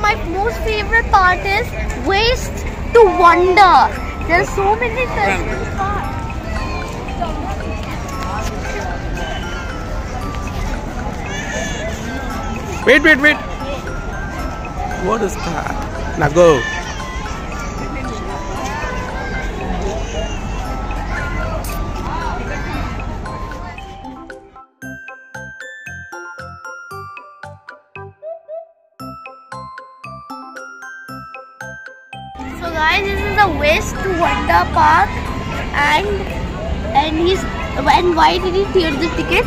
my most favorite part is waste to wonder. There's so many interesting parts. Wait, wait, wait. What is that? Now go. The Waste to Wonder Park, and and he's and why did he tear the ticket?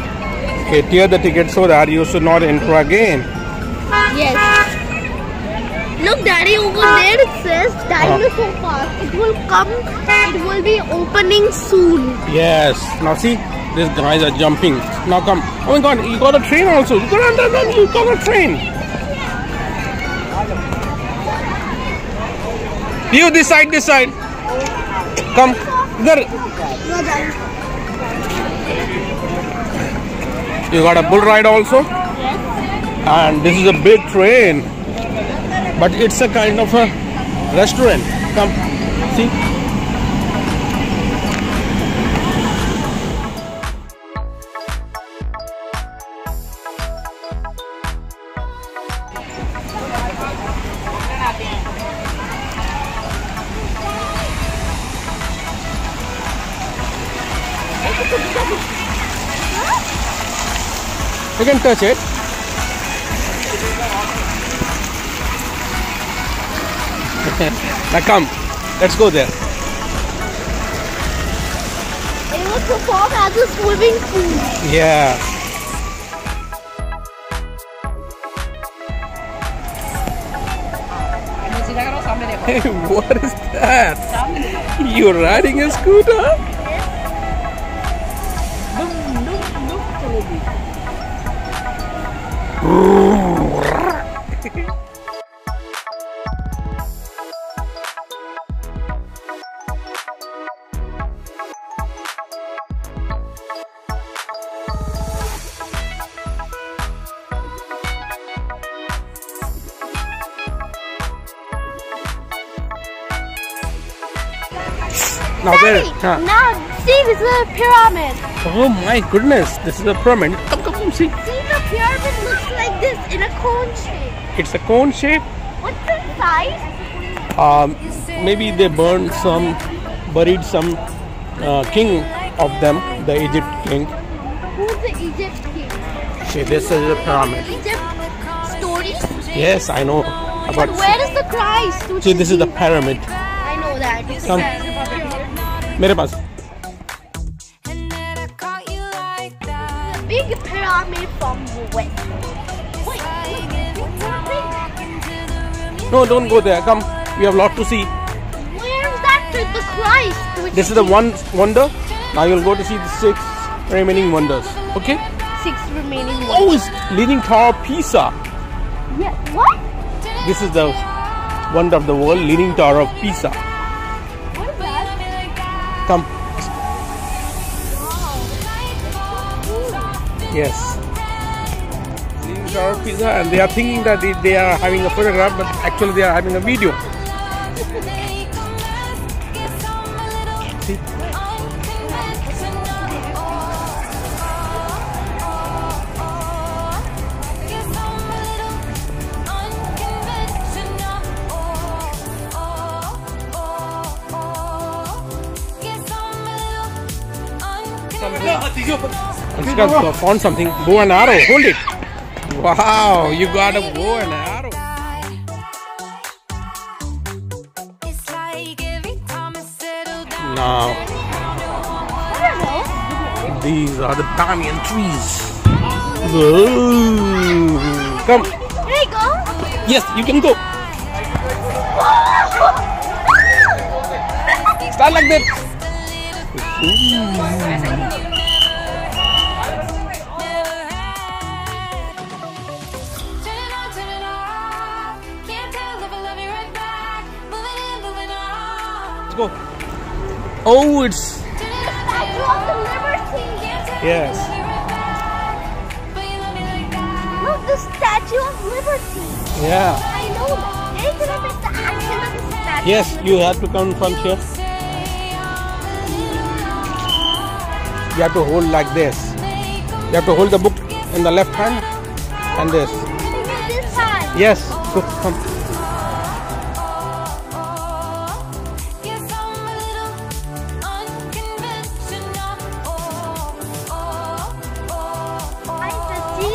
Okay, tear the ticket so that you should not enter again. Yes. Look, Daddy, over there it says Dinosaur Park. It will come. It will be opening soon. Yes. Now see, these guys are jumping. Now come. Oh my god, you got a train also. You got a, you got a train. You this side, this side. Come. There. You got a bull ride also? And this is a big train. But it's a kind of a restaurant. Come. See? You can touch it. now come, let's go there. It will perform as a swimming pool. Yeah. Hey, what is that? You're riding a scooter? Now there. Daddy, Huh. now see this is a pyramid. Oh my goodness, this is a pyramid. Come, come, come, see cone shape. It's a cone shape. What's the size? Um, maybe they burned some, buried some uh, king of them, the Egypt king. Who's the Egypt king? See, this is a pyramid. Egypt stories. Yes, I know. But But where is the Christ? Which see, this is the pyramid. I know that. It's Come. a- मेरे पास And then I caught you like that. Big pyramid from the west. No, don't go there. Come, we have a lot to see. Where is that the Christ? This is the one wonder. Now you'll go to see the six remaining wonders. Okay? six remaining ones. Oh, it's Leaning Tower of Pisa. Yeah. What? This is the wonder of the world, Leaning Tower of Pisa. What is that? Come. Yes. Leaning Tower of Pisa, and they are thinking that they, are having a photograph, but actually they are having a video. See? Found something. Bow and arrow. Hold it. Wow, you got a bow and arrow. It's like every time I settle down. Now, I don't know. these are the banyan trees. Whoa. Come. Here you go. Yes, you can go. Stand like that. Turn love me like that. Look, the Statue of Liberty. yeah. I know They're gonna make the action of the statue. Yes, you have to come from here. You have to hold like this. You have to hold the book in the left hand and this. This time. Yes, go, come.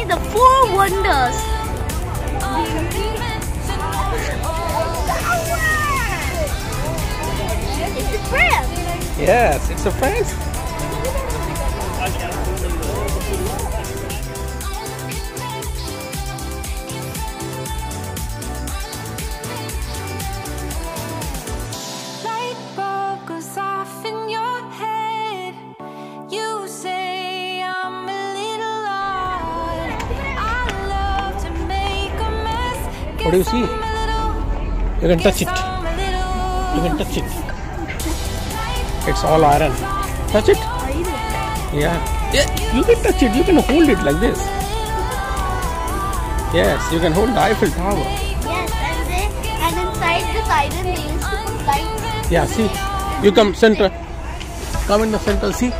The four wonders. Friend. Yes, it's a fence. What do you see? I'm a little- You can touch it. I'm a little- You can touch it. It's all iron. Touch it. Yeah. Yeah, you can touch it. You can hold it like this. Yes, you can hold the Eiffel Tower. Yes, and they, and inside this iron they used to put lights. Yeah, see. You come center. Come in the center. See.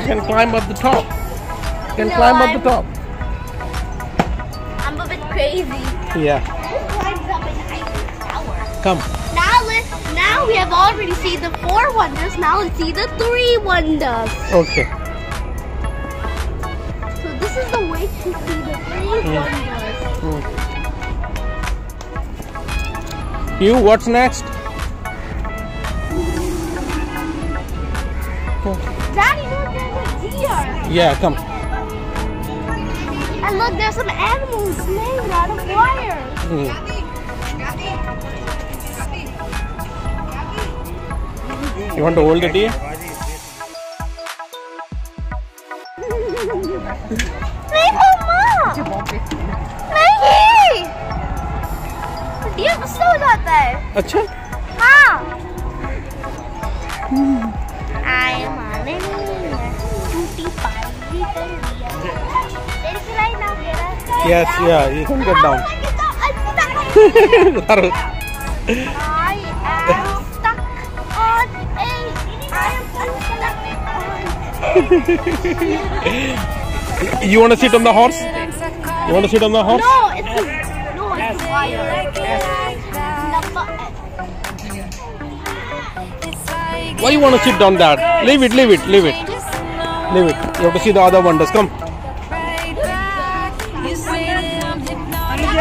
You can climb up the top. You can No, climb up I'm- the top. I'm a bit crazy. Yeah. Who climbs up an Eiffel Tower? Come. Now let now we have already seen the four wonders. Now let's see the three wonders. Okay. So this is the way to see the three mm. wonders. Mm. You, what's next? Yeah, come. And look, there's some animals made out of wire. Mm. You want to hold it here? Maple mom! Maggie! You have a snow that there. Achha? Yes, yeah, you can get down. Oh I am stuck on a I am stuck on you want to sit on the horse? You want to sit on the horse? No, it's a, no, it's wire. Why you want to sit on that? Leave it, leave it, leave it, leave it. You have to see the other wonders. Come.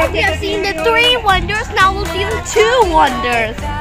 We have seen the three wonders, now we'll see the two wonders.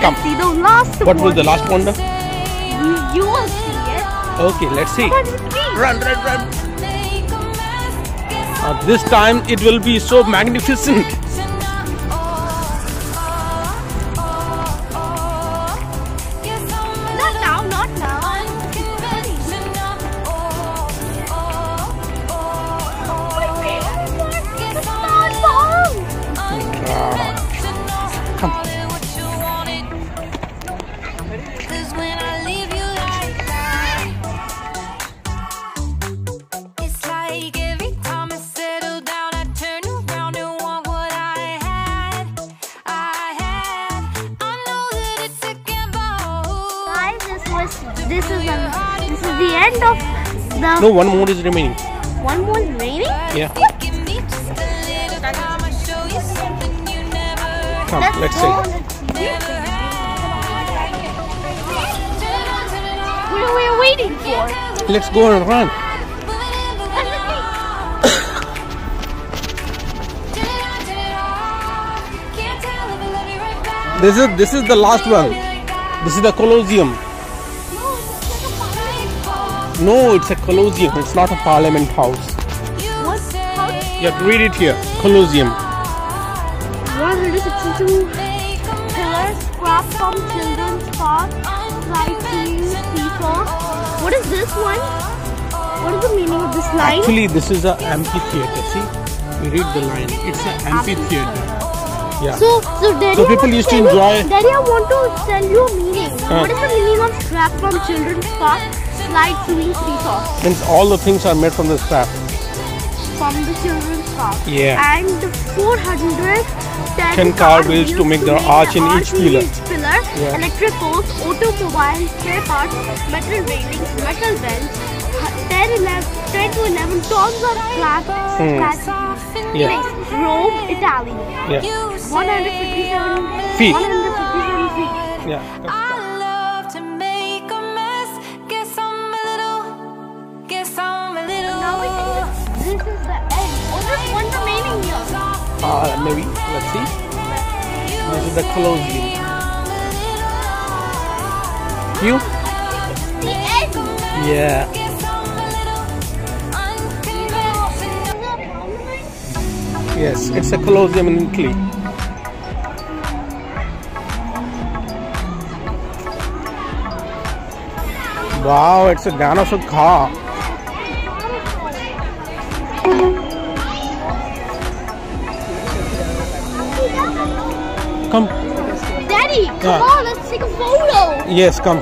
Come. See the last What was the last wonder? You, you will see it. Okay, let's see. Come on with me. Run, run, run. Uh, this time it will be so magnificent. End of the No, one more is remaining. one more is remaining? Yeah. Give me just a little time, I show you something you never Come, let's go see. What are we waiting for? Let's go and run. This is this is the last one. This is the Colosseum. No, it's a Colosseum. It's not a Parliament House. What? You have to read it here. Colosseum. 162 pillars from children's park, seesaw. What is this one? What is the meaning of this line? Actually, this is an amphitheater. See, you read the line. It's an amphitheater. Yeah. so, so Daddy, So people used to enjoy- Daddy, I want to tell you a meaning. Huh. What is the meaning of scrap from children's park, slide swing seesaw? Means all the things are made from the scrap. From the children's park. Yeah. And 410 Ten car wheels to make the arch in each pillar. each pillar. Yeah. Electric poles, automobile spare parts, metal railings, metal belts, 10, 11, 10 to 11 tons of Hmm. flat Yeah. place. Rome, Italy. Yeah. 157 Feet. 157 feet. Yeah. Uh, maybe. Let's see. This is the Colosseum. You? Yeah. Yes. It's a Colosseum in Italy. Wow, it's a dinosaur car. Come. Daddy, come Yeah. on, let's take a photo. Yes, come.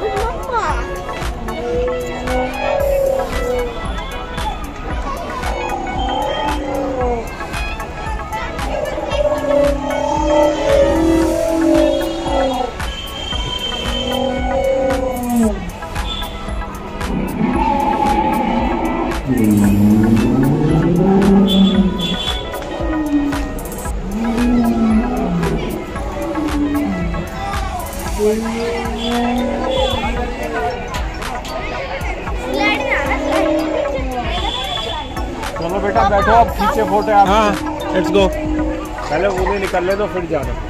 with नीचे photo हाँ let's go पहले वो निकल ले तो फिर जाना।